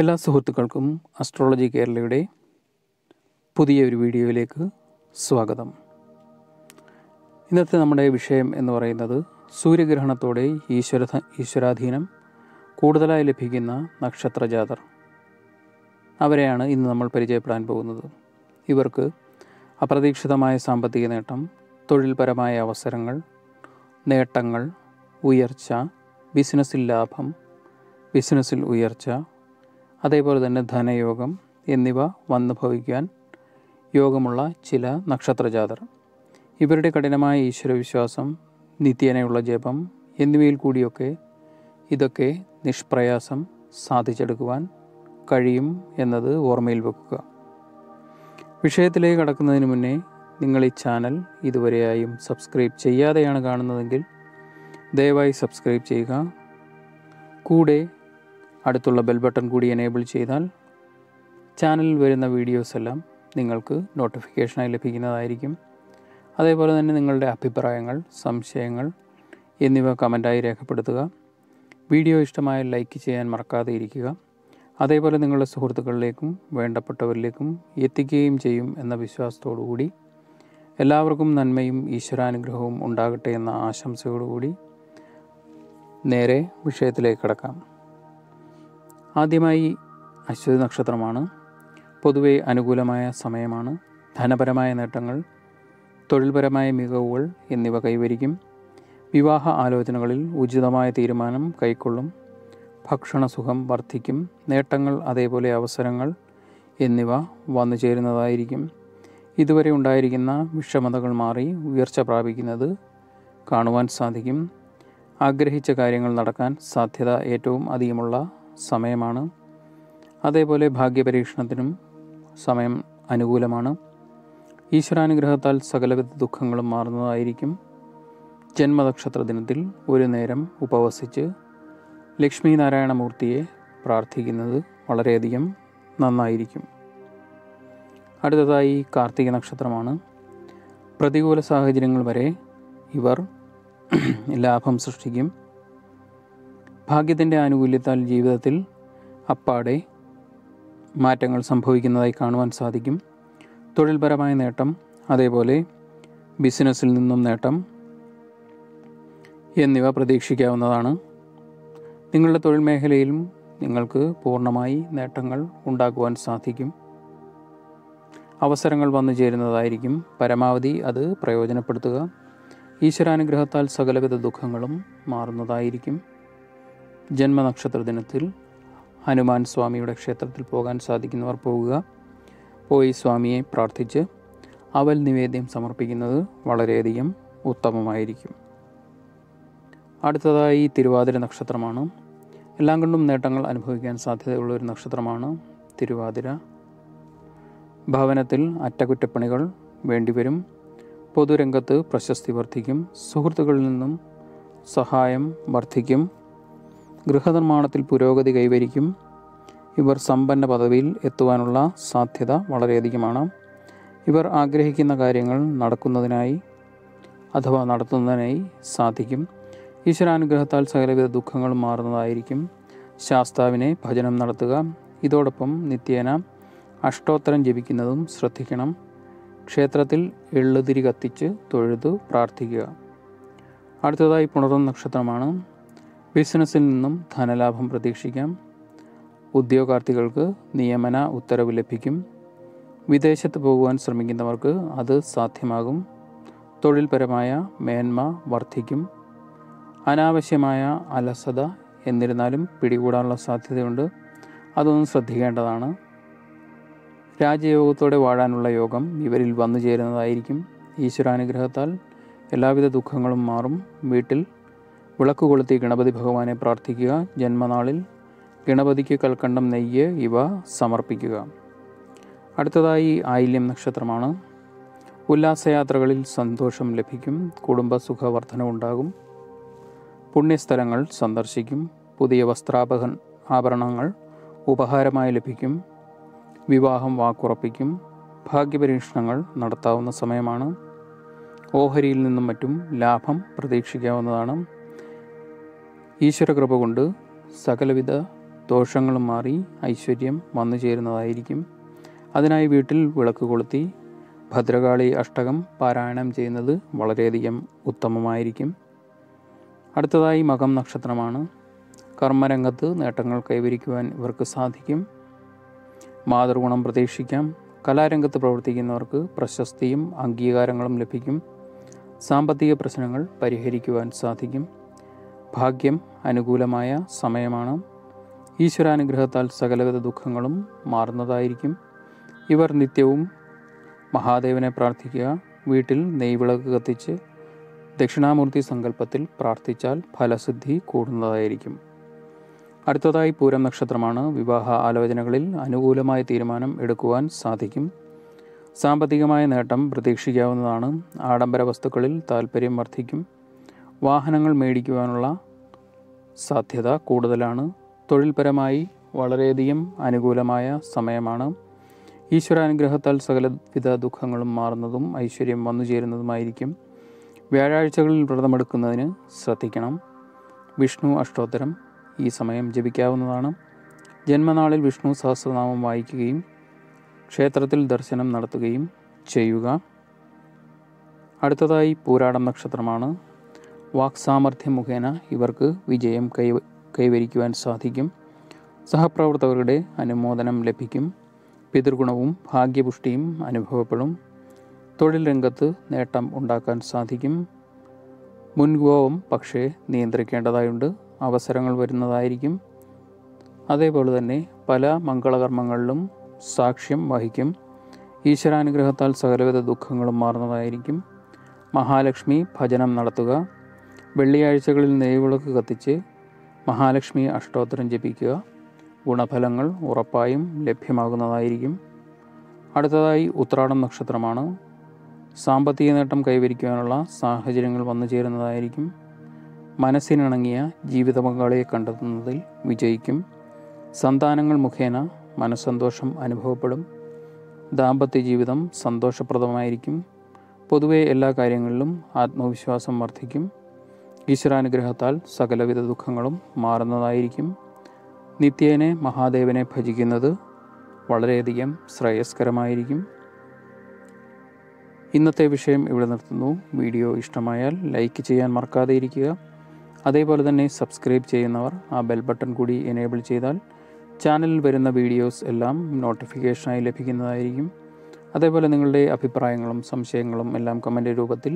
എല്ലാ സുഹൃത്തുക്കൾക്കും അസ്ട്രോളജി കേരളയുടെ പുതിയ ഒരു വീഡിയോയിലേക്ക് സ്വാഗതം. ഇന്നത്തെ നമ്മുടെ വിഷയം എന്ന് പറയുന്നത് സൂര്യഗ്രഹണത്തോടെ ഈശ്വര ഈശ്വരാധീനം കൂടുതലായി ലഭിക്കുന്ന നക്ഷത്രജാതർ അവരെയാണ് ഇന്ന് നമ്മൾ പരിചയപ്പെടാൻ പോകുന്നത്. ഇവർക്ക് അപ്രതീക്ഷിതമായ സാമ്പത്തിക നേട്ടം തൊഴിൽപരമായ അവസരങ്ങൾ നേട്ടങ്ങൾ ഉയർച്ച ബിസിനസ്സിൽ ലാഭം ബിസിനസ്സിൽ ഉയർച്ച അതേപോലെ തന്നെ ധനയോഗം എന്നിവ വന്നു ഭവിക്കാൻ യോഗമുള്ള ചില നക്ഷത്രജാതർ. ഇവരുടെ കഠിനമായ ഈശ്വരവിശ്വാസം നിത്യേനയുള്ള ജപം എന്നിവയിൽ കൂടിയൊക്കെ ഇതൊക്കെ നിഷ്പ്രയാസം സാധിച്ചെടുക്കുവാൻ കഴിയും എന്നത് ഓർമ്മയിൽ വെക്കുക. വിഷയത്തിലേക്ക് കടക്കുന്നതിന് മുന്നേ നിങ്ങൾ ഈ ചാനൽ ഇതുവരെയായും സബ്സ്ക്രൈബ് ചെയ്യാതെയാണ് കാണുന്നതെങ്കിൽ ദയവായി സബ്സ്ക്രൈബ് ചെയ്യുക. കൂടെ അടുത്തുള്ള ബെൽ ബട്ടൺ കൂടി എനേബിൾ ചെയ്താൽ ചാനലിൽ വരുന്ന വീഡിയോസ് എല്ലാം നിങ്ങൾക്ക് നോട്ടിഫിക്കേഷനായി ലഭിക്കുന്നതായിരിക്കും. അതേപോലെ തന്നെ നിങ്ങളുടെ അഭിപ്രായങ്ങൾ സംശയങ്ങൾ എന്നിവ കമന്റായി രേഖപ്പെടുത്തുക. വീഡിയോ ഇഷ്ടമായ ലൈക്ക് ചെയ്യാൻ മറക്കാതെ ഇരിക്കുക. അതേപോലെ നിങ്ങളുടെ സുഹൃത്തുക്കളിലേക്കും വേണ്ടപ്പെട്ടവരിലേക്കും എത്തിക്കുകയും ചെയ്യും എന്ന വിശ്വാസത്തോടു കൂടി. എല്ലാവർക്കും നന്മയും ഈശ്വരാനുഗ്രഹവും ഉണ്ടാകട്ടെ എന്ന ആശംസയോടുകൂടി നേരെ വിഷയത്തിലേക്ക് കടക്കാം. ആദ്യമായി അശ്വതി നക്ഷത്രമാണ്. പൊതുവെ അനുകൂലമായ സമയമാണ്. ധനപരമായ നേട്ടങ്ങൾ തൊഴിൽപരമായ മികവുകൾ എന്നിവ കൈവരിക്കും. വിവാഹ ആലോചനകളിൽ ഉചിതമായ തീരുമാനം കൈക്കൊള്ളും. ഭക്ഷണസുഖം വർദ്ധിക്കും. നേട്ടങ്ങൾ അതേപോലെ അവസരങ്ങൾ എന്നിവ വന്നു ചേരുന്നതായിരിക്കും. ഇതുവരെ ഉണ്ടായിരിക്കുന്ന വിഷമതകൾ മാറി ഉയർച്ച പ്രാപിക്കുന്നത് കാണുവാൻ സാധിക്കും. ആഗ്രഹിച്ച കാര്യങ്ങൾ നടക്കാൻ സാധ്യത ഏറ്റവും അധികമുള്ള സമയമാണ്. അതേപോലെ ഭാഗ്യപരീക്ഷണത്തിനും സമയം അനുകൂലമാണ്. ഈശ്വരാനുഗ്രഹത്താൽ സകലവിധ ദുഃഖങ്ങളും മാറുന്നതായിരിക്കും. ജന്മനക്ഷത്ര ദിനത്തിൽ ഒരു നേരം ഉപവസിച്ച് ലക്ഷ്മി നാരായണമൂർത്തിയെ പ്രാർത്ഥിക്കുന്നത് വളരെയധികം നന്നായിരിക്കും. അടുത്തതായി കാർത്തിക നക്ഷത്രമാണ്. പ്രതികൂല സാഹചര്യങ്ങൾ വരെ ഇവർ ലാഭം സൃഷ്ടിക്കും. ഭാഗ്യത്തിന്റെ ആനുകൂല്യത്താൽ ജീവിതത്തിൽ അപ്പാടെ മാറ്റങ്ങൾ സംഭവിക്കുന്നതായി കാണുവാൻ സാധിക്കും. തൊഴിൽപരമായ നേട്ടം അതേപോലെ ബിസിനസ്സിൽ നിന്നും നേട്ടം എന്നിവ പ്രതീക്ഷിക്കാവുന്നതാണ്. നിങ്ങളുടെ തൊഴിൽ മേഖലയിലും നിങ്ങൾക്ക് പൂർണമായി നേട്ടങ്ങൾ ഉണ്ടാക്കുവാൻ സാധിക്കും. അവസരങ്ങൾ വന്നു ചേരുന്നതായിരിക്കും. പരമാവധി അത് പ്രയോജനപ്പെടുത്തുക. ഈശ്വരാനുഗ്രഹത്താൽ സകലവിധ ദുഃഖങ്ങളും മാറുന്നതായിരിക്കും. ജന്മനക്ഷത്ര ദിനത്തിൽ ഹനുമാൻ സ്വാമിയുടെ ക്ഷേത്രത്തിൽ പോകാൻ സാധിക്കുന്നവർ പോകുക പോയി സ്വാമിയെ പ്രാർത്ഥിച്ച് അവൽ നിവേദ്യം സമർപ്പിക്കുന്നത് വളരെയധികം ഉത്തമമായിരിക്കും. അടുത്തതായി തിരുവാതിര നക്ഷത്രമാണ്. എല്ലാം കൊണ്ടും നേട്ടങ്ങൾ അനുഭവിക്കാൻ സാധ്യതയുള്ള ഒരു നക്ഷത്രമാണ് തിരുവാതിര. ഭവനത്തിൽ അറ്റകുറ്റപ്പണികൾ വേണ്ടിവരും. പൊതുരംഗത്ത് പ്രശസ്തി വർദ്ധിക്കും. സുഹൃത്തുക്കളിൽ നിന്നും സഹായം വർദ്ധിക്കും. ഗൃഹനിർമ്മാണത്തിൽ പുരോഗതി കൈവരിക്കും. ഇവർ സമ്പന്ന പദവിയിൽ എത്തുവാനുള്ള സാധ്യത വളരെയധികമാണ്. ഇവർ ആഗ്രഹിക്കുന്ന കാര്യങ്ങൾ നടക്കുന്നതിനായി അഥവാ നടത്തുന്നതിനായി സാധിക്കും. ഈശ്വരാനുഗ്രഹത്താൽ സകലവിധ ദുഃഖങ്ങളും മാറുന്നതായിരിക്കും. ശാസ്താവിനെ ഭജനം നടത്തുക. ഇതോടൊപ്പം നിത്യേന അഷ്ടോത്തരം ജപിക്കുന്നതും ശ്രദ്ധിക്കണം. ക്ഷേത്രത്തിൽ എള്ളുതിരി കത്തിച്ച് തൊഴുതു പ്രാർത്ഥിക്കുക. അടുത്തതായി പുണർന്ന നക്ഷത്രമാണ് ബിസിനസ്സിൽ നിന്നും ധനലാഭം പ്രതീക്ഷിക്കാം. ഉദ്യോഗാർത്ഥികൾക്ക് നിയമന ഉത്തരവ് ലഭിക്കും. വിദേശത്ത് പോകുവാൻ ശ്രമിക്കുന്നവർക്ക് അത് സാധ്യമാകും. തൊഴിൽപരമായ മേന്മ വർദ്ധിക്കും. അനാവശ്യമായ അലസത എന്നിരുന്നാലും പിടികൂടാനുള്ള സാധ്യതയുണ്ട്. അതൊന്നും ശ്രദ്ധിക്കേണ്ടതാണ്. രാജയോഗത്തോടെ വാഴാനുള്ള യോഗം ഇവരിൽ വന്നു ചേരുന്നതായിരിക്കും ഈശ്വരാനുഗ്രഹത്താൽ എല്ലാവിധ ദുഃഖങ്ങളും മാറും. വീട്ടിൽ വിളക്ക് കൊളുത്തി ഗണപതി ഭഗവാനെ പ്രാർത്ഥിക്കുക. ജന്മനാളിൽ ഗണപതിക്ക് കൽക്കണ്ടം നെയ്യ് ഇവ സമർപ്പിക്കുക. അടുത്തതായി ആയില്യം നക്ഷത്രമാണ്. ഉല്ലാസയാത്രകളിൽ സന്തോഷം ലഭിക്കും. കുടുംബ സുഖവർദ്ധന ഉണ്ടാകും പുണ്യസ്ഥലങ്ങൾ സന്ദർശിക്കും. പുതിയ വസ്ത്രാഭ ആഭരണങ്ങൾ ഉപഹാരമായി ലഭിക്കും. വിവാഹം വാക്കുറപ്പിക്കും. ഭാഗ്യപരീക്ഷണങ്ങൾ നടത്താവുന്ന സമയമാണ്. ഓഹരിയിൽ നിന്നും മറ്റും ലാഭം പ്രതീക്ഷിക്കാവുന്നതാണ്. ഈശ്വരകൃപ കൊണ്ട് സകലവിധ ദോഷങ്ങളും മാറി ഐശ്വര്യം വന്നു ചേരുന്നതായിരിക്കും. അതിനായി വീട്ടിൽ വിളക്ക് കൊളുത്തി ഭദ്രകാളി അഷ്ടകം പാരായണം ചെയ്യുന്നത് വളരെയധികം ഉത്തമമായിരിക്കും. അടുത്തതായി മകം നക്ഷത്രമാണ്. കർമ്മരംഗത്ത് നേട്ടങ്ങൾ കൈവരിക്കുവാൻ ഇവർക്ക് സാധിക്കും. മാതൃഗുണം പ്രതീക്ഷിക്കാം. കലാരംഗത്ത് പ്രവർത്തിക്കുന്നവർക്ക് പ്രശസ്തിയും അംഗീകാരങ്ങളും ലഭിക്കും. സാമ്പത്തിക പ്രശ്നങ്ങൾ പരിഹരിക്കുവാൻ സാധിക്കും. ഭാഗ്യം അനുകൂലമായ സമയമാണ്. ഈശ്വരാനുഗ്രഹത്താൽ സകലവിധ ദുഃഖങ്ങളും മാറുന്നതായിരിക്കും. ഇവർ നിത്യവും മഹാദേവനെ പ്രാർത്ഥിക്കുക വീട്ടിൽ നെയ്വിളക്ക് കത്തിച്ച് ദക്ഷിണാമൂർത്തി സങ്കല്പത്തിൽ പ്രാർത്ഥിച്ചാൽ ഫലസിദ്ധി കൂടുന്നതായിരിക്കും. അടുത്തതായി പൂരം നക്ഷത്രമാണ്. വിവാഹ ആലോചനകളിൽ അനുകൂലമായ തീരുമാനം എടുക്കുവാൻ സാധിക്കും. സാമ്പത്തികമായ നേട്ടം പ്രതീക്ഷിക്കാവുന്നതാണ്. ആഡംബര വസ്തുക്കളിൽ താൽപ്പര്യം വർദ്ധിക്കും. വാഹനങ്ങൾ മേടിക്കുവാനുള്ള സാധ്യത കൂടുതലാണ്. തൊഴിൽപരമായി വളരെയധികം അനുകൂലമായ സമയമാണ്. ഈശ്വരാനുഗ്രഹത്താൽ സകലവിധ ദുഃഖങ്ങളും മാറുന്നതും ഐശ്വര്യം വന്നു ചേരുന്നതുമായിരിക്കും. വ്യാഴാഴ്ചകളിൽ വ്രതമെടുക്കുന്നതിന് ശ്രദ്ധിക്കണം. വിഷ്ണു അഷ്ടോത്തരം ഈ സമയം ജപിക്കാവുന്നതാണ്. ജന്മനാളിൽ വിഷ്ണു സഹസ്രനാമം വായിക്കുകയും ക്ഷേത്രത്തിൽ ദർശനം നടത്തുകയും ചെയ്യുക. അടുത്തതായി പൂരാടം നക്ഷത്രമാണ്. വാക്സാമർഥ്യം മുഖേന ഇവർക്ക് വിജയം കൈ കൈവരിക്കുവാൻ സാധിക്കും. സഹപ്രവർത്തകരുടെ അനുമോദനം ലഭിക്കും. പിതൃഗുണവും ഭാഗ്യപുഷ്ടിയും അനുഭവപ്പെടും. തൊഴിൽ രംഗത്ത് നേട്ടം ഉണ്ടാക്കാൻ സാധിക്കും. മുൻകോപം പക്ഷേ നിയന്ത്രിക്കേണ്ടതായുണ്ട്. അവസരങ്ങൾ വരുന്നതായിരിക്കും. അതേപോലെ തന്നെ പല മംഗളകർമ്മങ്ങളിലും സാക്ഷ്യം വഹിക്കും. ഈശ്വരാനുഗ്രഹത്താൽ സകലവിധ ദുഃഖങ്ങളും മാറുന്നതായിരിക്കും. മഹാലക്ഷ്മി ഭജനം നടത്തുക. വെള്ളിയാഴ്ചകളിൽ നെയ്വിളക്ക് കത്തിച്ച് മഹാലക്ഷ്മി അഷ്ടോത്തരം ജപിക്കുക. ഗുണഫലങ്ങൾ ഉറപ്പായും ലഭ്യമാകുന്നതായിരിക്കും. അടുത്തതായി ഉത്രാടം നക്ഷത്രമാണ്. സാമ്പത്തിക നേട്ടം കൈവരിക്കുവാനുള്ള സാഹചര്യങ്ങൾ വന്നു ചേരുന്നതായിരിക്കും. മനസ്സിനിണങ്ങിയ ജീവിത പങ്കാളിയെ കണ്ടെത്തുന്നതിൽ വിജയിക്കും. സന്താനങ്ങൾ മുഖേന മനസ്സന്തോഷം അനുഭവപ്പെടും. ദാമ്പത്യ ജീവിതം സന്തോഷപ്രദമായിരിക്കും. പൊതുവെ എല്ലാ കാര്യങ്ങളിലും ആത്മവിശ്വാസം വർദ്ധിക്കും. ഈശ്വരാനുഗ്രഹത്താൽ സകലവിധ ദുഃഖങ്ങളും മാറുന്നതായിരിക്കും. നിത്യേനെ മഹാദേവനെ ഭജിക്കുന്നത് വളരെയധികം ശ്രേയസ്കരമായിരിക്കും. ഇന്നത്തെ വിഷയം ഇവിടെ നിർത്തുന്നു. വീഡിയോ ഇഷ്ടമായാൽ ലൈക്ക് ചെയ്യാൻ മറക്കാതെ ഇരിക്കുക. അതേപോലെ തന്നെ സബ്സ്ക്രൈബ് ചെയ്യുന്നവർ ആ ബെൽ ബട്ടൺ കൂടി എനേബിൾ ചെയ്താൽ ചാനലിൽ വരുന്ന വീഡിയോസ് എല്ലാം നോട്ടിഫിക്കേഷനായി ലഭിക്കുന്നതായിരിക്കും. അതേപോലെ നിങ്ങളുടെ അഭിപ്രായങ്ങളും സംശയങ്ങളും എല്ലാം കമന്റ് രൂപത്തിൽ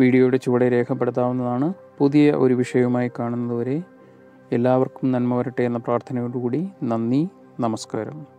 വീഡിയോയുടെ ചുവടെ രേഖപ്പെടുത്താവുന്നതാണ് പുതിയ ഒരു വിഷയവുമായി കാണുന്നതുവരെ എല്ലാവർക്കും നന്മ വരട്ടെ എന്ന പ്രാർത്ഥനയോടുകൂടി നന്ദി നമസ്കാരം.